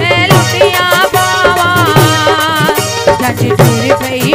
मैं लुटिया पावा जज टूर पई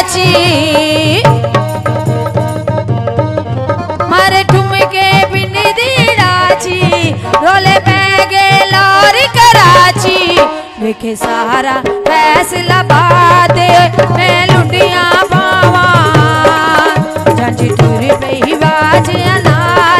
डाची मारे ठुमके पिंड दी डाची रोले पैगे लौर कराची। देखे सारा फैसला बाद मैं लुटिया पावा जज टूर पई बाज नाले